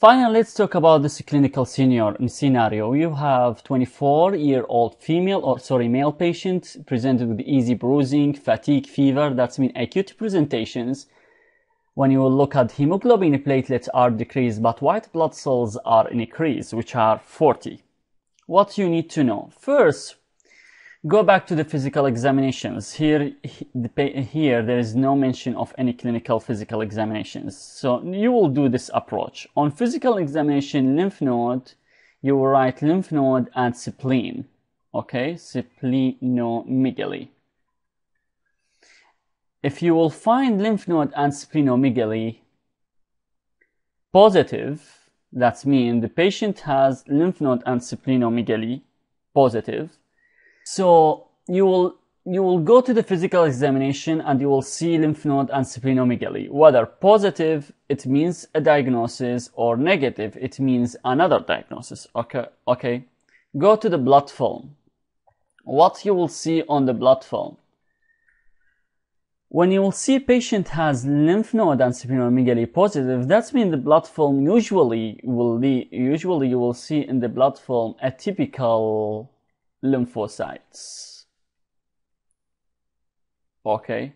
Finally, let's talk about this clinical senior scenario. You have 24-year-old female, or sorry, male patient presented with easy bruising, fatigue, fever. That's mean acute presentations. When you look at hemoglobin platelets are decreased, but white blood cells are increased, which are 40. What you need to know. First, Go back to the physical examinations. Here, here there is no mention of any clinical physical examinations. So you will do this approach. On physical examination, lymph node, you will write lymph node and spleen. Okay, splenomegaly. If you will find lymph node and splenomegaly positive, that means the patient has lymph node and splenomegaly positive, so you will you will go to the physical examination and you will see lymph node and splenomegaly. Whether positive, it means a diagnosis, or negative, it means another diagnosis. Okay, okay. Go to the blood film. What you will see on the blood film. When you will see a patient has lymph node and splenomegaly positive, that's mean the blood film usually will be, usually you will see in the blood film atypical lymphocytes. Okay.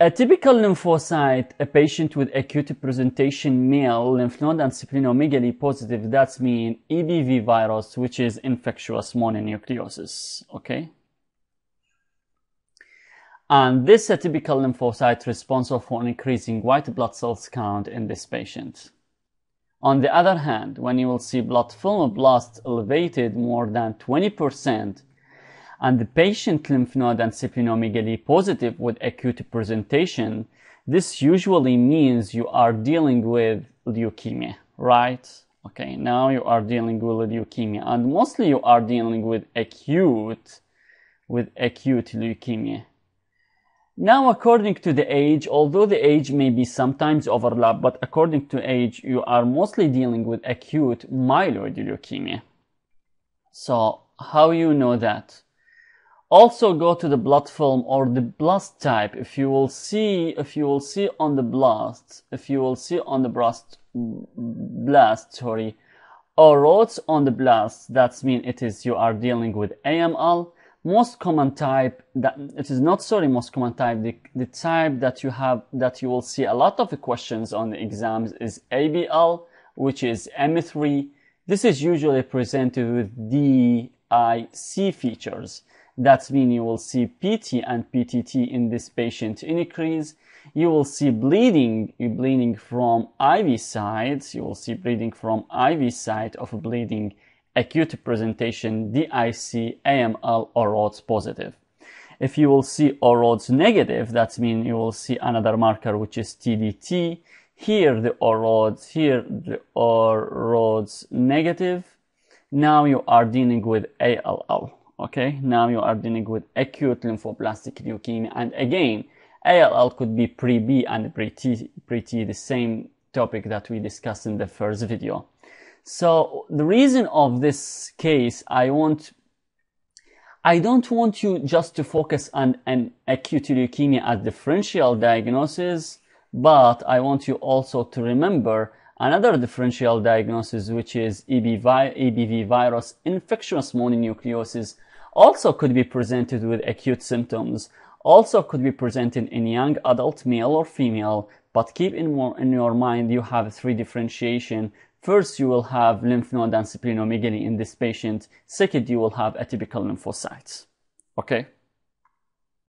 Atypical lymphocyte, a patient with acute presentation male lymph node and splenomegaly positive, that's mean EBV virus, which is infectious mononucleosis. Okay. And this is atypical lymphocyte responsible for increasing white blood cells count in this patient. On the other hand, when you will see blood elevated more than 20% and the patient lymph node and splenomegaly positive with acute presentation, this usually means you are dealing with leukemia, right? Okay, now you are dealing with leukemia and mostly you are dealing with acute, with acute leukemia. Now, according to the age, although the age may be sometimes overlap, but according to age, you are mostly dealing with acute myeloid leukemia. So, how you know that? Also go to the blood film or the blast type. If you will see, if you will see on the blast, if you will see on the blast, blast, sorry, Auer rods on the blast, that's mean it is you are dealing with AML most common type that it is not sorry most common type the, the type that you have that you will see a lot of the questions on the exams is APL which is M3 this is usually presented with DIC features. That means you will see PT and PTT in this patient increase. You will see bleeding bleeding from IV sides. You will see bleeding from IV side of bleeding acute presentation DIC, AML, Auer rods positive. If you will see Auer rods negative, that means you will see another marker which is TDT. Here the Auer rods, here the Auer rods negative. Now you are dealing with ALL. Okay, now you are dealing with acute lymphoblastic leukemia. And again, ALL could be pre-B and pre-T, pre-T, the same topic that we discussed in the first video. So the reason of this case, I want, I don't want you just to focus on an acute leukemia as differential diagnosis, but I want you also to remember another differential diagnosis, which is EBV, EBV virus infectious mononucleosis, also could be presented with acute symptoms, also could be presented in young adult male or female, but keep in, more, in your mind you have three differentiation First, you will have lymph node and splenomegaly in this patient. Second, you will have atypical lymphocytes. Okay?